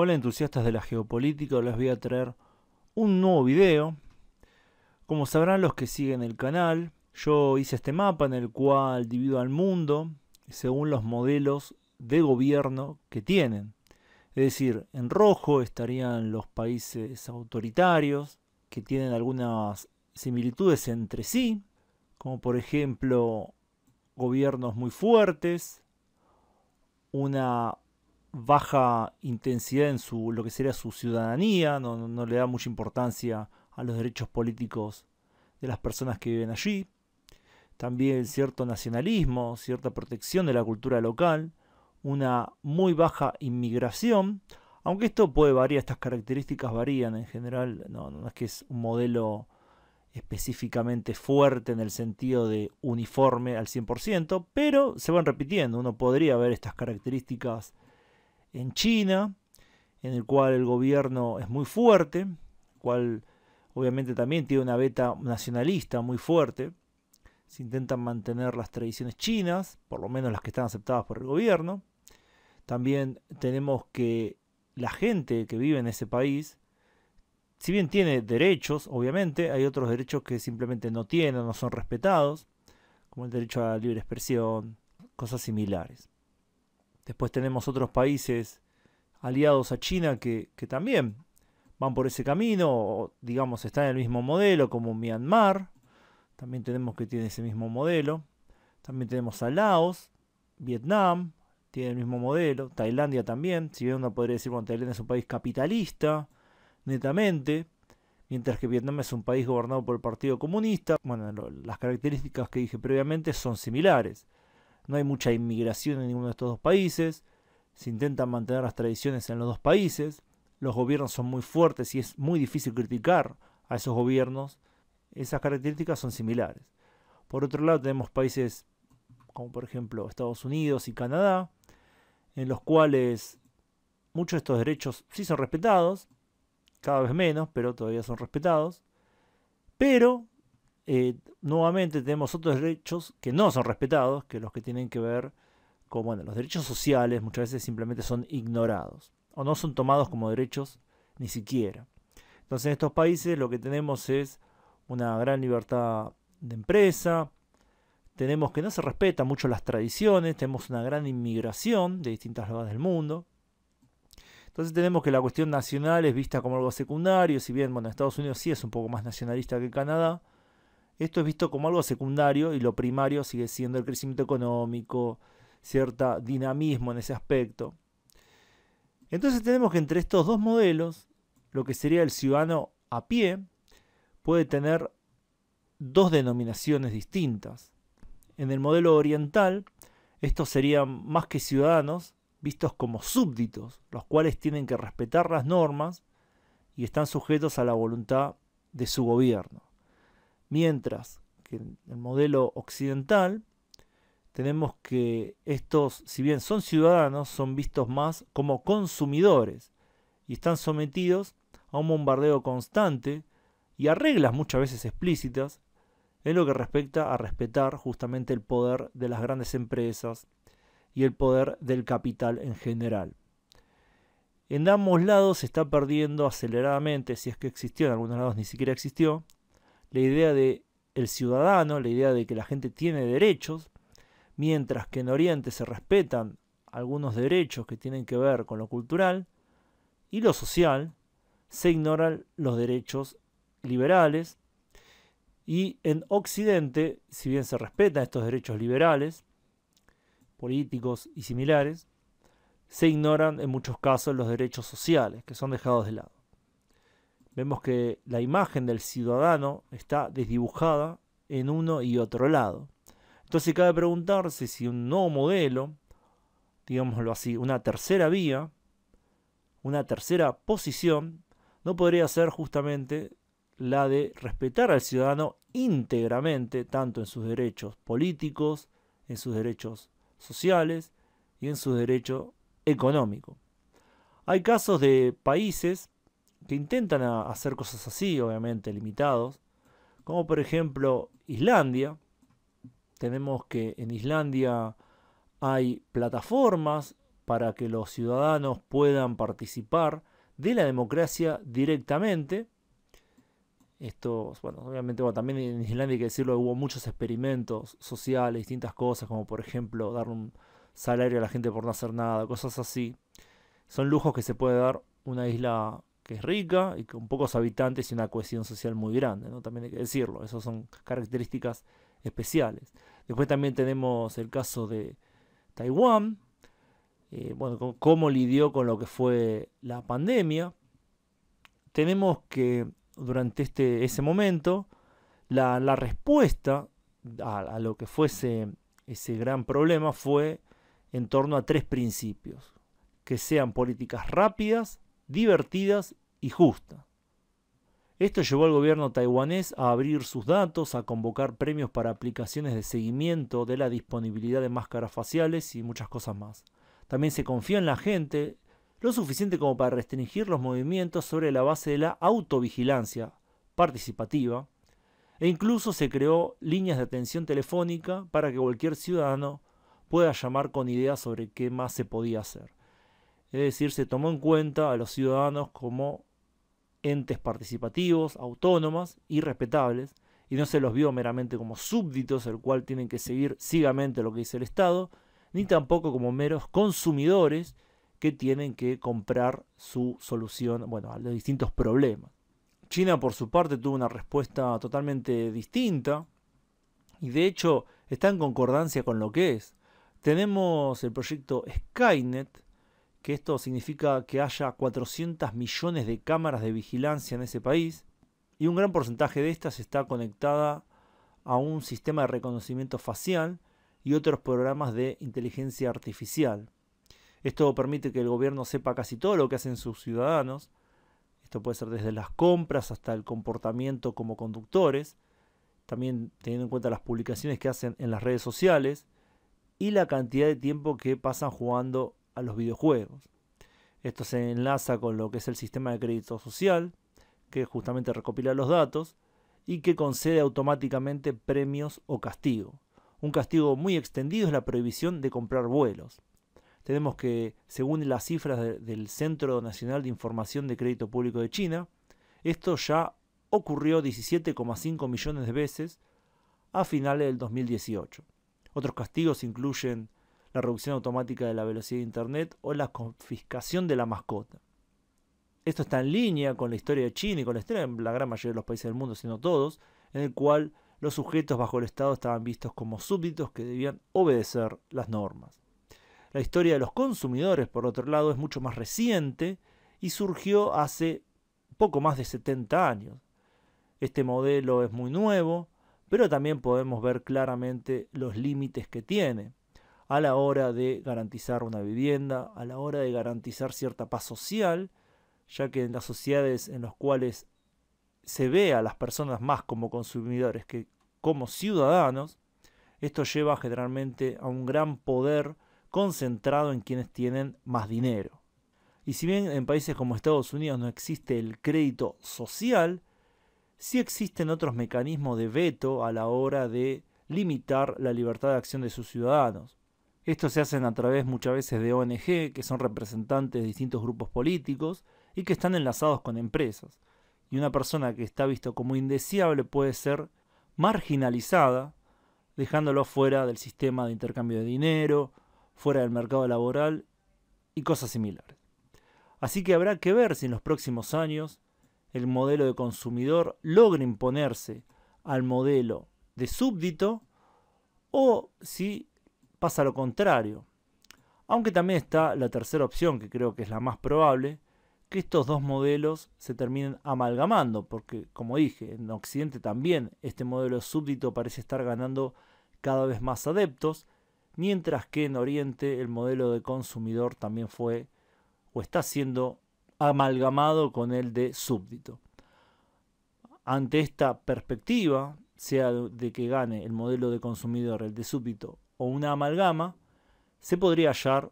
Hola entusiastas de la geopolítica, les voy a traer un nuevo video. Como sabrán los que siguen el canal, yo hice este mapa en el cual divido al mundo según los modelos de gobierno que tienen. Es decir, en rojo estarían los países autoritarios que tienen algunas similitudes entre sí, como por ejemplo gobiernos muy fuertes, una baja intensidad en su, lo que sería su ciudadanía, no, le da mucha importancia a los derechos políticos de las personas que viven allí. También cierto nacionalismo, cierta protección de la cultura local, una muy baja inmigración, aunque esto puede variar, estas características varían en general, no, no es que es un modelo específicamente fuerte en el sentido de uniforme al 100%, pero se van repitiendo, uno podría ver estas características en China, en el cual el gobierno es muy fuerte, cual obviamente también tiene una beta nacionalista muy fuerte. Se intentan mantener las tradiciones chinas, por lo menos las que están aceptadas por el gobierno. También tenemos que la gente que vive en ese país, si bien tiene derechos, obviamente, hay otros derechos que simplemente no tienen, no son respetados, como el derecho a la libre expresión, cosas similares. Después tenemos otros países aliados a China que, también van por ese camino, o, digamos, están en el mismo modelo, como Myanmar. También tenemos que tiene ese mismo modelo. También tenemos a Laos, Vietnam, tiene el mismo modelo. Tailandia también, si bien uno podría decir que Tailandia es un país capitalista, netamente, mientras que Vietnam es un país gobernado por el Partido Comunista. Bueno, las características que dije previamente son similares no hay mucha inmigración en ninguno de estos dos países, se intentan mantener las tradiciones en los dos países, los gobiernos son muy fuertes y es muy difícil criticar a esos gobiernos, esas características son similares. Por otro lado tenemos países como por ejemplo Estados Unidos y Canadá, en los cuales muchos de estos derechos sí son respetados, cada vez menos, pero todavía son respetados, pero eh, nuevamente tenemos otros derechos que no son respetados, que los que tienen que ver con bueno, los derechos sociales muchas veces simplemente son ignorados o no son tomados como derechos ni siquiera. Entonces en estos países lo que tenemos es una gran libertad de empresa, tenemos que no se respetan mucho las tradiciones, tenemos una gran inmigración de distintas lugares del mundo. Entonces tenemos que la cuestión nacional es vista como algo secundario, si bien bueno, Estados Unidos sí es un poco más nacionalista que Canadá, esto es visto como algo secundario y lo primario sigue siendo el crecimiento económico, cierto dinamismo en ese aspecto. Entonces tenemos que entre estos dos modelos, lo que sería el ciudadano a pie, puede tener dos denominaciones distintas. En el modelo oriental, estos serían más que ciudadanos, vistos como súbditos, los cuales tienen que respetar las normas y están sujetos a la voluntad de su gobierno. Mientras que en el modelo occidental tenemos que estos, si bien son ciudadanos, son vistos más como consumidores y están sometidos a un bombardeo constante y a reglas muchas veces explícitas en lo que respecta a respetar justamente el poder de las grandes empresas y el poder del capital en general. En ambos lados se está perdiendo aceleradamente, si es que existió, en algunos lados ni siquiera existió, la idea de el ciudadano, la idea de que la gente tiene derechos, mientras que en Oriente se respetan algunos derechos que tienen que ver con lo cultural y lo social, se ignoran los derechos liberales. Y en Occidente, si bien se respetan estos derechos liberales, políticos y similares, se ignoran en muchos casos los derechos sociales, que son dejados de lado vemos que la imagen del ciudadano está desdibujada en uno y otro lado. Entonces cabe preguntarse si un nuevo modelo, digámoslo así, una tercera vía, una tercera posición, no podría ser justamente la de respetar al ciudadano íntegramente, tanto en sus derechos políticos, en sus derechos sociales y en su derecho económico. Hay casos de países que intentan hacer cosas así, obviamente limitados, como por ejemplo Islandia. Tenemos que en Islandia hay plataformas para que los ciudadanos puedan participar de la democracia directamente. Esto, bueno, obviamente también en Islandia hay que decirlo, hubo muchos experimentos sociales, distintas cosas, como por ejemplo dar un salario a la gente por no hacer nada, cosas así. Son lujos que se puede dar una isla que es rica y con pocos habitantes y una cohesión social muy grande, ¿no? También hay que decirlo, esas son características especiales. Después también tenemos el caso de Taiwán, eh, bueno, cómo lidió con lo que fue la pandemia. Tenemos que durante este, ese momento, la, respuesta a, a, lo que fuese ese gran problema fue en torno a tres principios. Que sean políticas rápidas, divertidas y justas. Esto llevó al gobierno taiwanés a abrir sus datos, a convocar premios para aplicaciones de seguimiento de la disponibilidad de máscaras faciales y muchas cosas más. También se confió en la gente lo suficiente como para restringir los movimientos sobre la base de la autovigilancia participativa, e incluso se creó líneas de atención telefónica para que cualquier ciudadano pueda llamar con ideas sobre qué más se podía hacer. Es decir, se tomó en cuenta a los ciudadanos como entes participativos, autónomos y respetables, y no se los vio meramente como súbditos, el cual tienen que seguir ciegamente lo que dice el Estado, ni tampoco como meros consumidores que tienen que comprar su solución bueno, a los distintos problemas. China, por su parte, tuvo una respuesta totalmente distinta y de hecho está en concordancia con lo que es. Tenemos el proyecto Skynet, que esto significa que haya 400 millones de cámaras de vigilancia en ese país y un gran porcentaje de estas está conectada a un sistema de reconocimiento facial y otros programas de inteligencia artificial. Esto permite que el gobierno sepa casi todo lo que hacen sus ciudadanos. Esto puede ser desde las compras hasta el comportamiento como conductores, también teniendo en cuenta las publicaciones que hacen en las redes sociales y la cantidad de tiempo que pasan jugando a los videojuegos. Esto se enlaza con lo que es el sistema de crédito social, que justamente recopila los datos y que concede automáticamente premios o castigo. Un castigo muy extendido es la prohibición de comprar vuelos. Tenemos que, según las cifras del Centro Nacional de Información de Crédito Público de China, esto ya ocurrió 17,5 millones de veces a finales del 2018. Otros castigos incluyen la reducción automática de la velocidad de Internet o la confiscación de la mascota. Esto está en línea con la historia de China y con la historia de la gran mayoría de los países del mundo, sino todos, en el cual los sujetos bajo el Estado estaban vistos como súbditos que debían obedecer las normas. La historia de los consumidores, por otro lado, es mucho más reciente y surgió hace poco más de 70 años. Este modelo es muy nuevo, pero también podemos ver claramente los límites que tiene a la hora de garantizar una vivienda, a la hora de garantizar cierta paz social, ya que en las sociedades en las cuales se ve a las personas más como consumidores que como ciudadanos, esto lleva generalmente a un gran poder concentrado en quienes tienen más dinero. Y si bien en países como Estados Unidos no existe el crédito social, sí existen otros mecanismos de veto a la hora de limitar la libertad de acción de sus ciudadanos. Estos se hacen a través muchas veces de ONG, que son representantes de distintos grupos políticos y que están enlazados con empresas. Y una persona que está visto como indeseable puede ser marginalizada, dejándolo fuera del sistema de intercambio de dinero, fuera del mercado laboral y cosas similares. Así que habrá que ver si en los próximos años el modelo de consumidor logra imponerse al modelo de súbdito o si pasa lo contrario. Aunque también está la tercera opción, que creo que es la más probable, que estos dos modelos se terminen amalgamando, porque como dije, en Occidente también este modelo súbdito parece estar ganando cada vez más adeptos, mientras que en Oriente el modelo de consumidor también fue o está siendo amalgamado con el de súbdito. Ante esta perspectiva, sea de que gane el modelo de consumidor, el de súbdito o una amalgama, se podría hallar,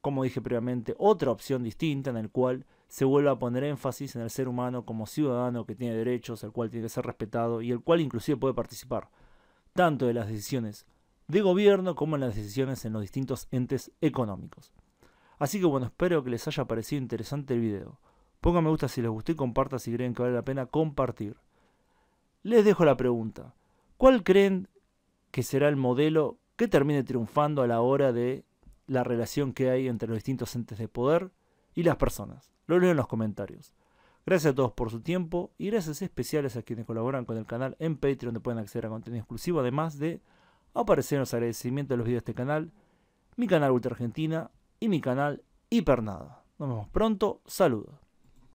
como dije previamente, otra opción distinta en el cual se vuelve a poner énfasis en el ser humano como ciudadano que tiene derechos, el cual tiene que ser respetado y el cual inclusive puede participar tanto de las decisiones de gobierno como en las decisiones en los distintos entes económicos. Así que bueno, espero que les haya parecido interesante el video. Pongan me gusta si les gustó y compartan si creen que vale la pena compartir. Les dejo la pregunta. ¿Cuál creen que será el modelo que termine triunfando a la hora de la relación que hay entre los distintos entes de poder y las personas? Lo leo en los comentarios. Gracias a todos por su tiempo y gracias especiales a quienes colaboran con el canal en Patreon donde pueden acceder a contenido exclusivo además de aparecer en los agradecimientos de los videos de este canal, mi canal Ultra Argentina y mi canal Hipernada. Nos vemos pronto, saludos.